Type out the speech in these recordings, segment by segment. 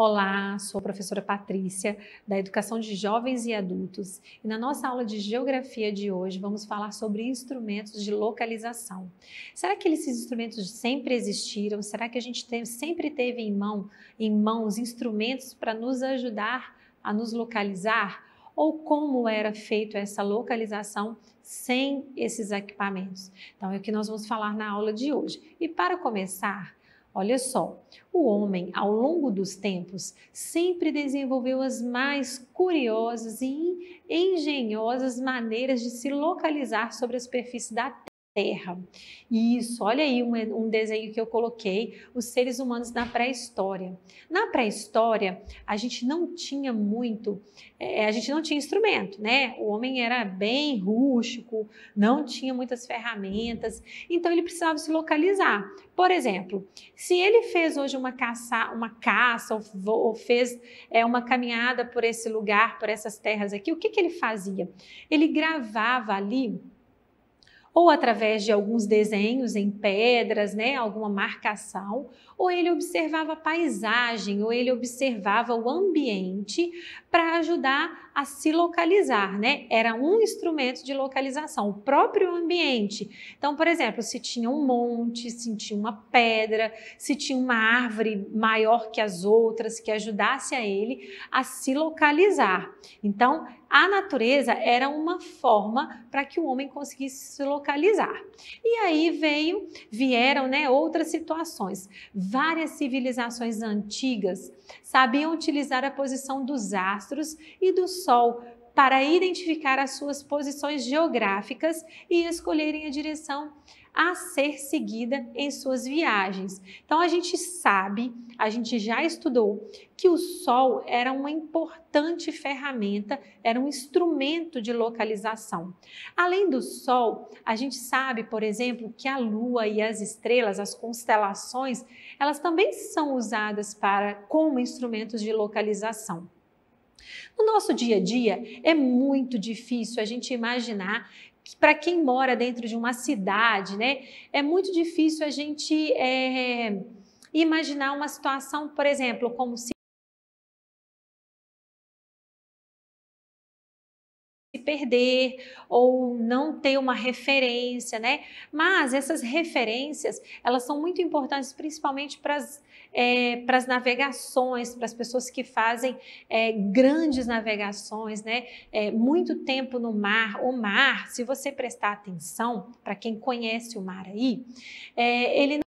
Olá, sou a professora Patrícia, da Educação de Jovens e Adultos, e na nossa aula de Geografia de hoje vamos falar sobre instrumentos de localização. Será que esses instrumentos sempre existiram? Será que a gente tem, sempre teve em, mão, em mãos instrumentos para nos ajudar a nos localizar? Ou como era feito essa localização sem esses equipamentos? Então é o que nós vamos falar na aula de hoje. E para começar, Olha só, o homem, ao longo dos tempos, sempre desenvolveu as mais curiosas e engenhosas maneiras de se localizar sobre a superfície da Terra. Isso, olha aí um, um, desenho que eu coloquei, os seres humanos na pré-história. Na pré-história, a gente não tinha muito, é, a gente não tinha instrumento, né? O homem era bem rústico, não tinha muitas ferramentas, então ele precisava se localizar. Por exemplo, se ele fez hoje uma caça, uma caça ou, ou fez é, uma caminhada por esse lugar, por essas terras aqui, o que, que ele fazia? Ele gravava ali ou através de alguns desenhos em pedras, né, alguma marcação, ou ele observava a paisagem, ou ele observava o ambiente para ajudar a se localizar, né? Era um instrumento de localização, o próprio ambiente. Então, por exemplo, se tinha um monte, se tinha uma pedra, se tinha uma árvore maior que as outras que ajudasse a ele a se localizar. Então, a natureza era uma forma para que o homem conseguisse se localizar. E aí veio, vieram, né, outras situações. Várias civilizações antigas sabiam utilizar a posição dos astros e do sol para identificar as suas posições geográficas e escolherem a direção a ser seguida em suas viagens. Então a gente sabe, a gente já estudou que o Sol era uma importante ferramenta, era um instrumento de localização. Além do Sol, a gente sabe, por exemplo, que a Lua e as estrelas, as constelações, elas também são usadas para como instrumentos de localização. No nosso dia a dia, é muito difícil a gente imaginar para quem mora dentro de uma cidade, né, é muito difícil a gente é, imaginar uma situação, por exemplo, como se perder ou não ter uma referência, né? Mas essas referências, elas são muito importantes, principalmente para as é, para as navegações, para as pessoas que fazem é, grandes navegações, né? É, muito tempo no mar. O mar, se você prestar atenção, para quem conhece o mar aí, é, ele não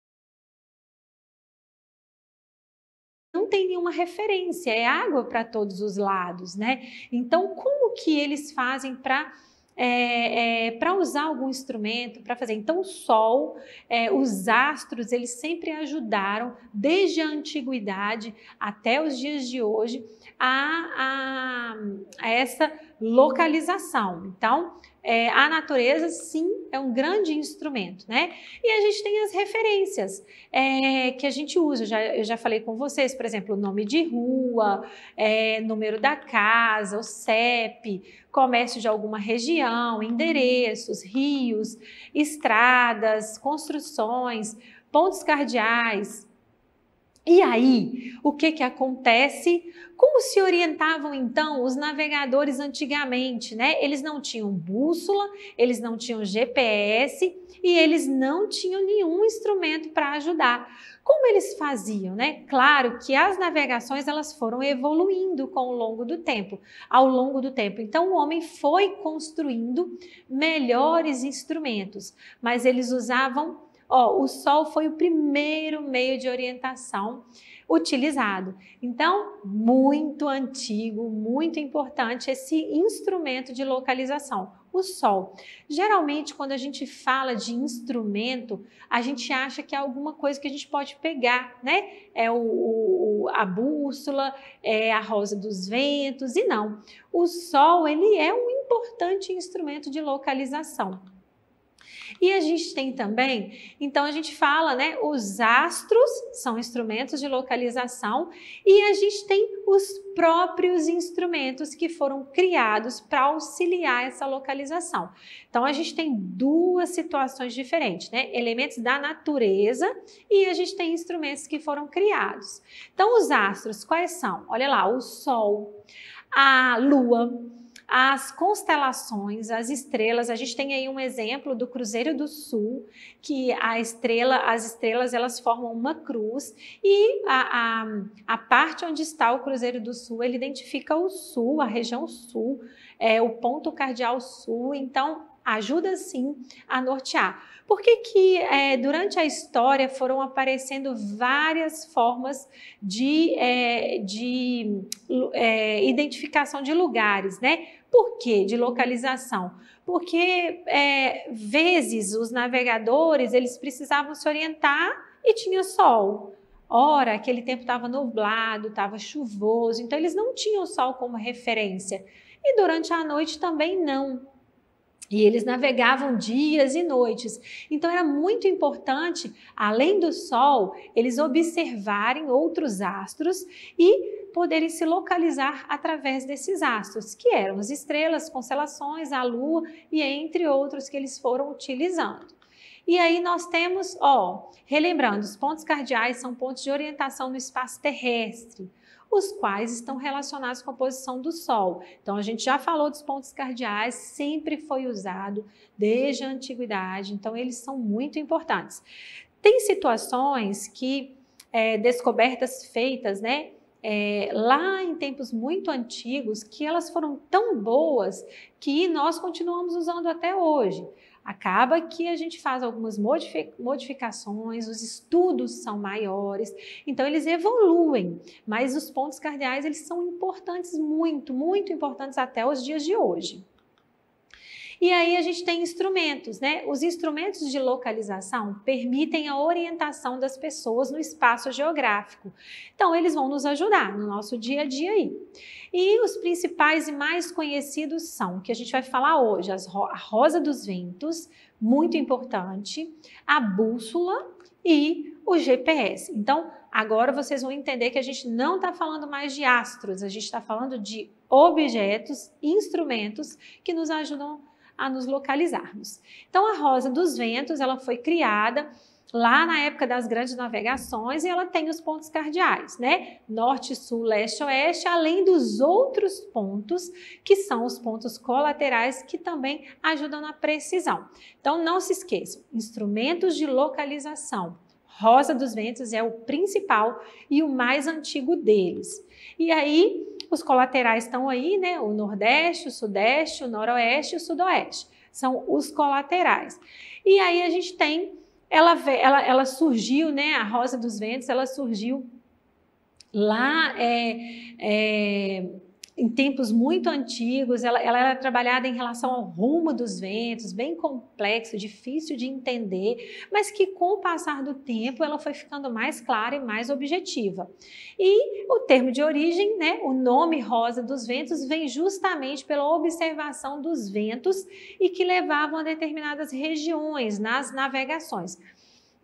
nenhuma referência, é água para todos os lados, né? Então, como que eles fazem para é, é, para usar algum instrumento, para fazer. Então, o Sol, é, os astros, eles sempre ajudaram, desde a antiguidade até os dias de hoje, a, a, a essa localização. Então, é, a natureza, sim, é um grande instrumento, né? E a gente tem as referências é, que a gente usa. Eu já, eu já falei com vocês, por exemplo, o nome de rua, é, número da casa, o CEP, comércio de alguma região, endereços, rios, estradas, construções, pontos cardeais, e aí, o que que acontece? Como se orientavam então os navegadores antigamente, né? Eles não tinham bússola, eles não tinham GPS e eles não tinham nenhum instrumento para ajudar. Como eles faziam, né? Claro que as navegações elas foram evoluindo com o longo do tempo, ao longo do tempo. Então o homem foi construindo melhores instrumentos, mas eles usavam Ó, o Sol foi o primeiro meio de orientação utilizado. Então, muito antigo, muito importante esse instrumento de localização, o Sol. Geralmente, quando a gente fala de instrumento, a gente acha que é alguma coisa que a gente pode pegar, né? É o, o a bússola, é a rosa dos ventos, e não. O Sol, ele é um importante instrumento de localização. E a gente tem também, então a gente fala, né? Os astros são instrumentos de localização e a gente tem os próprios instrumentos que foram criados para auxiliar essa localização. Então a gente tem duas situações diferentes, né? Elementos da natureza e a gente tem instrumentos que foram criados. Então os astros quais são? Olha lá, o Sol, a Lua, as constelações, as estrelas. A gente tem aí um exemplo do Cruzeiro do Sul, que a estrela, as estrelas elas formam uma cruz e a, a, a parte onde está o Cruzeiro do Sul ele identifica o sul, a região sul, é o ponto cardial sul. Então ajuda sim a nortear. Por que, que é, durante a história foram aparecendo várias formas de, é, de é, identificação de lugares, né? Por quê? De localização. Porque, é, vezes, os navegadores, eles precisavam se orientar e tinha sol. Ora, aquele tempo estava nublado, estava chuvoso, então eles não tinham sol como referência. E durante a noite também não. E eles navegavam dias e noites. Então era muito importante, além do Sol, eles observarem outros astros e poderem se localizar através desses astros, que eram as estrelas, constelações, a Lua e entre outros que eles foram utilizando. E aí nós temos, ó, relembrando, os pontos cardeais são pontos de orientação no espaço terrestre os quais estão relacionados com a posição do Sol. Então, a gente já falou dos pontos cardeais, sempre foi usado desde a antiguidade, então eles são muito importantes. Tem situações que, é, descobertas feitas, né, é, lá em tempos muito antigos, que elas foram tão boas que nós continuamos usando até hoje. Acaba que a gente faz algumas modificações, os estudos são maiores, então eles evoluem, mas os pontos cardeais eles são importantes, muito, muito importantes até os dias de hoje. E aí a gente tem instrumentos, né? Os instrumentos de localização permitem a orientação das pessoas no espaço geográfico. Então, eles vão nos ajudar no nosso dia a dia aí. E os principais e mais conhecidos são, que a gente vai falar hoje, a rosa dos ventos, muito importante, a bússola e o GPS. Então, agora vocês vão entender que a gente não está falando mais de astros, a gente está falando de objetos, instrumentos que nos ajudam a nos localizarmos. Então, a Rosa dos Ventos, ela foi criada lá na época das grandes navegações e ela tem os pontos cardeais, né? Norte, sul, leste, oeste, além dos outros pontos que são os pontos colaterais que também ajudam na precisão. Então não se esqueçam, instrumentos de localização. Rosa dos Ventos é o principal e o mais antigo deles. E aí os colaterais estão aí, né? O Nordeste, o Sudeste, o Noroeste e o Sudoeste. São os colaterais. E aí a gente tem, ela, ela, ela surgiu, né? A Rosa dos Ventos, ela surgiu lá é, é, em tempos muito antigos, ela, ela, era trabalhada em relação ao rumo dos ventos, bem complexo, difícil de entender, mas que com o passar do tempo ela foi ficando mais clara e mais objetiva. E o termo de origem, né, o nome Rosa dos Ventos, vem justamente pela observação dos ventos e que levavam a determinadas regiões nas navegações.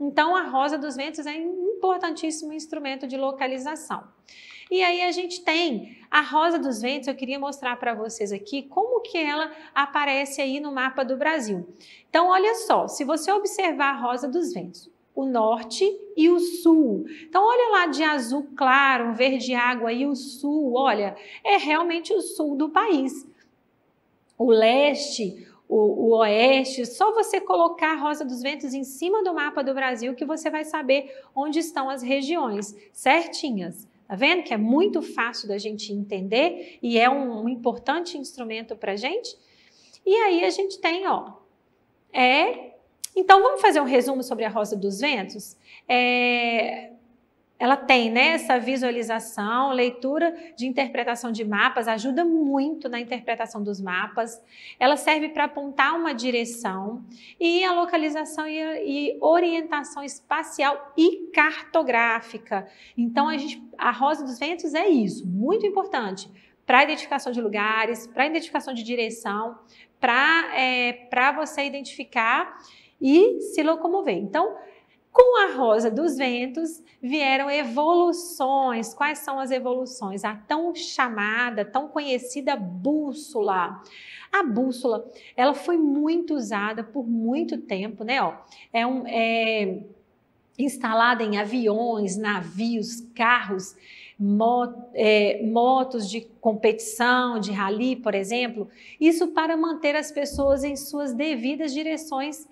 Então, a Rosa dos Ventos é um importantíssimo instrumento de localização. E aí a gente tem a Rosa dos Ventos, eu queria mostrar para vocês aqui como que ela aparece aí no mapa do Brasil. Então, olha só, se você observar a Rosa dos Ventos, o norte e o sul. Então, olha lá de azul claro, verde água e o sul, olha, é realmente o sul do país. O leste, o, o, oeste, só você colocar a Rosa dos Ventos em cima do mapa do Brasil que você vai saber onde estão as regiões certinhas. Tá vendo que é muito fácil da gente entender e é um, um importante instrumento para gente? E aí a gente tem, ó, é. Então vamos fazer um resumo sobre a Rosa dos Ventos. É, ela tem né, essa visualização, leitura de interpretação de mapas, ajuda muito na interpretação dos mapas. Ela serve para apontar uma direção e a localização e, e, orientação espacial e cartográfica. Então, a, gente, a Rosa dos Ventos é isso, muito importante para identificação de lugares, para identificação de direção, para é, você identificar e se locomover. Então, com a rosa dos ventos vieram evoluções. Quais são as evoluções? A tão chamada, tão conhecida bússola. A bússola, ela foi muito usada por muito tempo, né? Ó, é, um, é instalada em aviões, navios, carros, é, motos de competição, de rally, por exemplo. Isso para manter as pessoas em suas devidas direções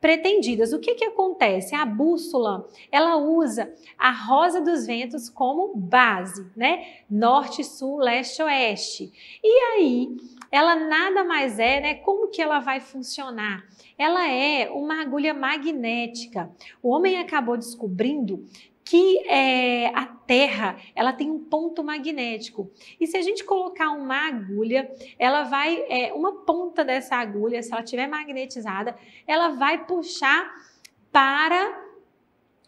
pretendidas. O que, que acontece? A bússola, ela usa a rosa dos ventos como base, né? Norte, sul, leste, oeste. E aí, ela nada mais é, né? Como que ela vai funcionar? Ela é uma agulha magnética. O homem acabou descobrindo que é, a Terra ela tem um ponto magnético. E se a gente colocar uma agulha, ela vai, é, uma ponta dessa agulha, se ela estiver magnetizada, ela vai puxar para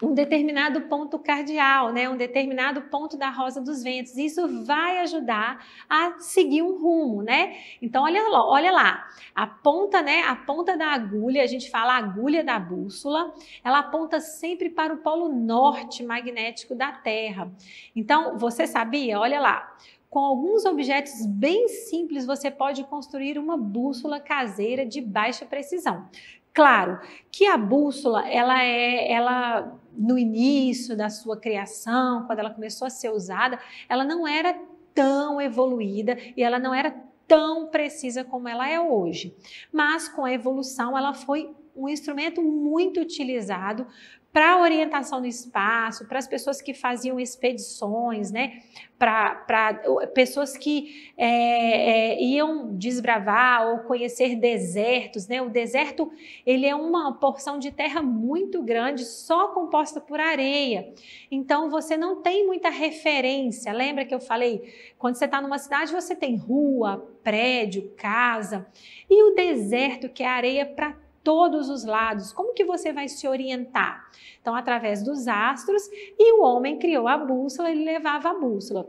um determinado ponto cardial, né? um determinado ponto da rosa dos ventos. Isso vai ajudar a seguir um rumo, né? Então, olha lá, olha lá, a ponta, né? A ponta da agulha, a gente fala agulha da bússola, ela aponta sempre para o polo norte magnético da Terra. Então, você sabia? Olha lá, com alguns objetos bem simples, você pode construir uma bússola caseira de baixa precisão. Claro que a bússola, ela é, ela no início da sua criação, quando ela começou a ser usada, ela não era tão evoluída e ela não era tão precisa como ela é hoje. Mas com a evolução, ela foi um instrumento muito utilizado para orientação no espaço, para as pessoas que faziam expedições, né? para pessoas que é, é, iam desbravar ou conhecer desertos. Né? O deserto ele é uma porção de terra muito grande, só composta por areia. Então você não tem muita referência. Lembra que eu falei? Quando você está numa cidade, você tem rua, prédio, casa. E o deserto, que é areia para todos os lados. Como que você vai se orientar? Então, através dos astros, e o homem criou a bússola, ele levava a bússola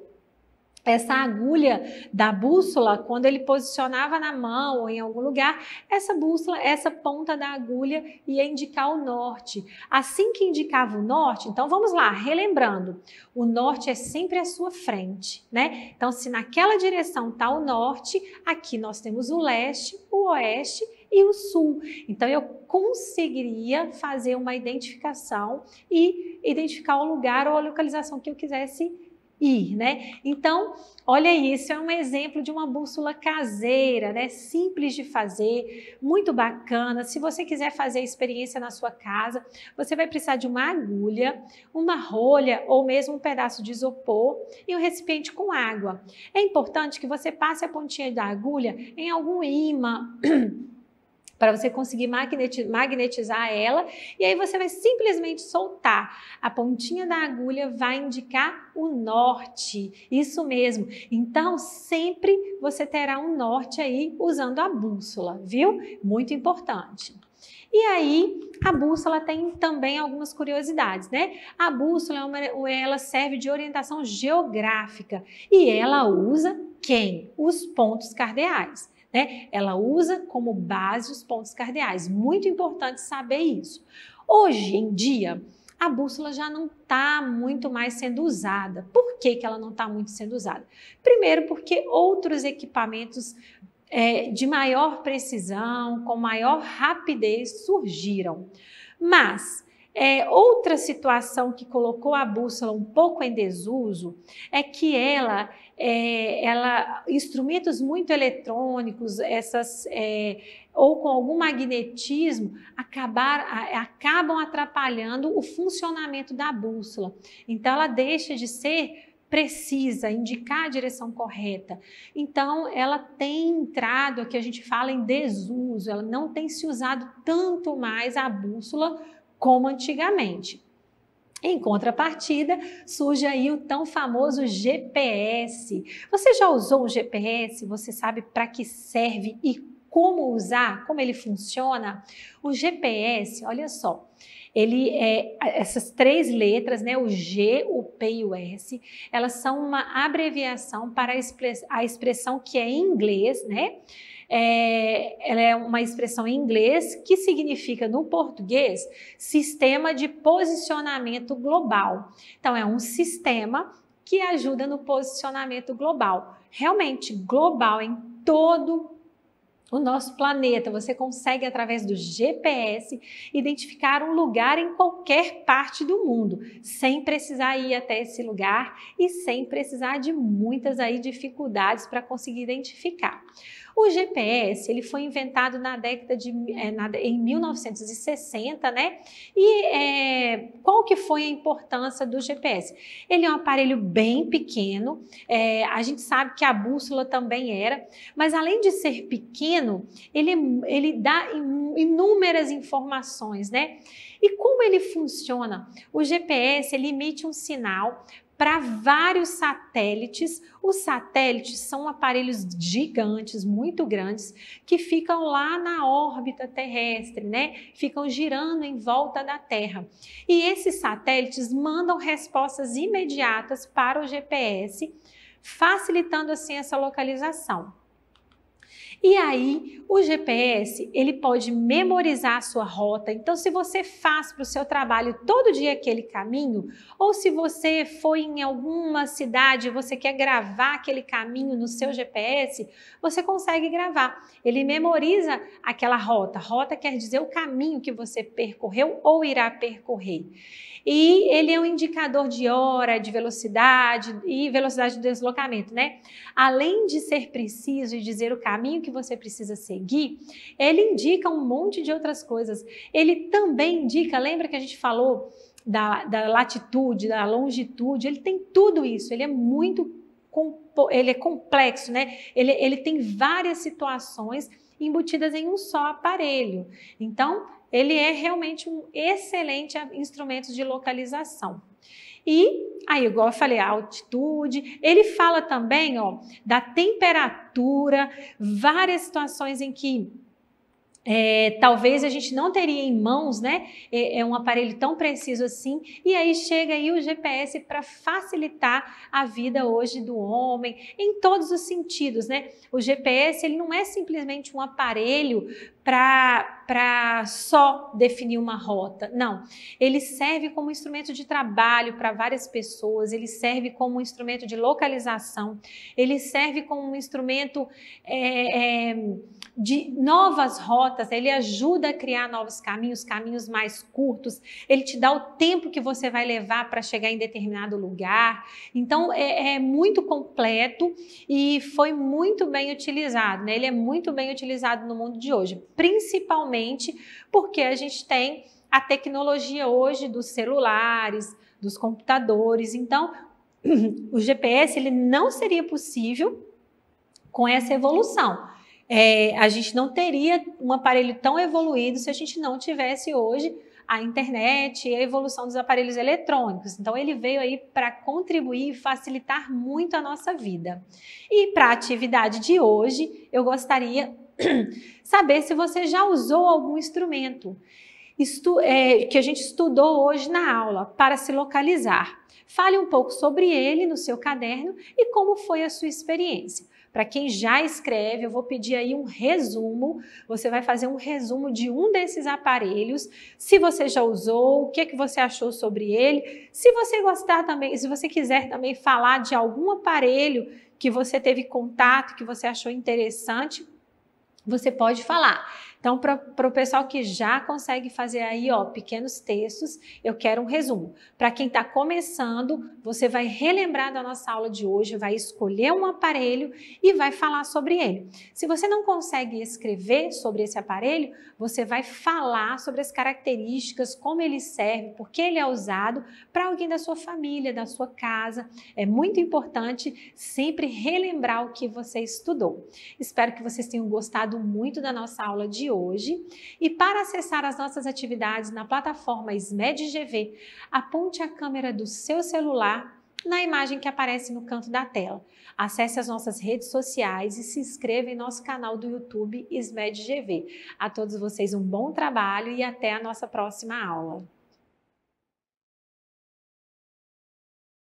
essa agulha da bússola, quando ele posicionava na mão ou em algum lugar, essa bússola, essa ponta da agulha ia indicar o norte. Assim que indicava o norte, então vamos lá, relembrando, o norte é sempre à sua frente, né? Então, se naquela direção está o norte, aqui nós temos o leste, o oeste e o sul. Então eu conseguiria fazer uma identificação e identificar o lugar ou a localização que eu quisesse ir, né? Então, olha isso, é um exemplo de uma bússola caseira, né? Simples de fazer, muito bacana. Se você quiser fazer a experiência na sua casa, você vai precisar de uma agulha, uma rolha ou mesmo um pedaço de isopor e um recipiente com água. É importante que você passe a pontinha da agulha em algum imã para você conseguir magnetizar ela e aí você vai simplesmente soltar. A pontinha da agulha vai indicar o norte. Isso mesmo. Então, sempre você terá um norte aí usando a bússola, viu? Muito importante. E aí, a bússola tem também algumas curiosidades, né? A bússola é uma, ela serve de orientação geográfica e ela usa quem? Os pontos cardeais né? Ela usa como base os pontos cardeais. Muito importante saber isso. Hoje em dia, a bússola já não está muito mais sendo usada. Por que, que ela não está muito sendo usada? Primeiro, porque outros equipamentos é, de maior precisão, com maior rapidez surgiram. Mas é, outra situação que colocou a bússola um pouco em desuso é que ela, é, ela instrumentos muito eletrônicos, essas é, ou com algum magnetismo, acabar, acabam atrapalhando o funcionamento da bússola. Então, ela deixa de ser precisa indicar a direção correta. Então, ela tem entrado, aqui a gente fala em desuso, ela não tem se usado tanto mais a bússola como antigamente. Em contrapartida, surge aí o tão famoso GPS. Você já usou um GPS? Você sabe para que serve e como usar, como ele funciona, o GPS, olha só, ele é essas três letras, né, o G, o P e o S, elas são uma abreviação para a expressão que é em inglês, né? É, ela é uma expressão em inglês que significa no português sistema de posicionamento global. Então é um sistema que ajuda no posicionamento global. Realmente global em todo o nosso planeta. Você consegue, através do GPS, identificar um lugar em qualquer parte do mundo, sem precisar ir até esse lugar e sem precisar de muitas aí dificuldades para conseguir identificar. O GPS ele foi inventado na década de é, na, em 1960, né? E é, qual que foi a importância do GPS? Ele é um aparelho bem pequeno. É, a gente sabe que a bússola também era, mas além de ser pequeno, ele, ele dá inúmeras informações, né? E como ele funciona? O GPS ele emite um sinal para vários satélites. Os satélites são aparelhos gigantes, muito grandes, que ficam lá na órbita terrestre, né? Ficam girando em volta da Terra. E esses satélites mandam respostas imediatas para o GPS, facilitando assim essa localização. E aí, o GPS, ele pode memorizar a sua rota. Então, se você faz para o seu trabalho todo dia aquele caminho, ou se você foi em alguma cidade e você quer gravar aquele caminho no seu GPS, você consegue gravar. Ele memoriza aquela rota. Rota quer dizer o caminho que você percorreu ou irá percorrer e ele é um indicador de hora, de velocidade e velocidade de deslocamento, né? Além de ser preciso e dizer o caminho que você precisa seguir, ele indica um monte de outras coisas. Ele também indica, lembra que a gente falou da, da latitude, da longitude, ele tem tudo isso, ele é muito ele é complexo, né? Ele, ele tem várias situações embutidas em um só aparelho. Então, ele é realmente um excelente instrumento de localização. E aí, igual eu falei, a altitude, ele fala também, ó, da temperatura, várias situações em que é, talvez a gente não teria em mãos, né? É, é, um aparelho tão preciso assim. E aí chega aí o GPS para facilitar a vida hoje do homem em todos os sentidos, né? O GPS ele não é simplesmente um aparelho para só definir uma rota. Não, ele serve como instrumento de trabalho para várias pessoas, ele serve como um instrumento de localização, ele serve como um instrumento é, é, de novas rotas, ele ajuda a criar novos caminhos, caminhos mais curtos, ele te dá o tempo que você vai levar para chegar em determinado lugar. Então, é, é muito completo e foi muito bem utilizado, né? Ele é muito bem utilizado no mundo de hoje principalmente porque a gente tem a tecnologia hoje dos celulares, dos computadores. Então, o GPS ele não seria possível com essa evolução. É, a gente não teria um aparelho tão evoluído se a gente não tivesse hoje a internet e a evolução dos aparelhos eletrônicos. Então, ele veio aí para contribuir e facilitar muito a nossa vida. E para a atividade de hoje, eu gostaria saber se você já usou algum instrumento estu é, que a gente estudou hoje na aula para se localizar. Fale um pouco sobre ele no seu caderno e como foi a sua experiência. Para quem já escreve, eu vou pedir aí um resumo. Você vai fazer um resumo de um desses aparelhos. Se você já usou, o que, é que você achou sobre ele. Se você gostar também, se você quiser também falar de algum aparelho que você teve contato, que você achou interessante, você pode falar. Então, para o pessoal que já consegue fazer aí, ó, pequenos textos, eu quero um resumo. Para quem está começando, você vai relembrar da nossa aula de hoje, vai escolher um aparelho e vai falar sobre ele. Se você não consegue escrever sobre esse aparelho, você vai falar sobre as características, como ele serve, por que ele é usado para alguém da sua família, da sua casa. É muito importante sempre relembrar o que você estudou. Espero que vocês tenham gostado muito da nossa aula de hoje. E para acessar as nossas atividades na plataforma SMED GV, aponte a câmera do seu celular na imagem que aparece no canto da tela. Acesse as nossas redes sociais e se inscreva em nosso canal do YouTube SMED GV. A todos vocês um bom trabalho e até a nossa próxima aula.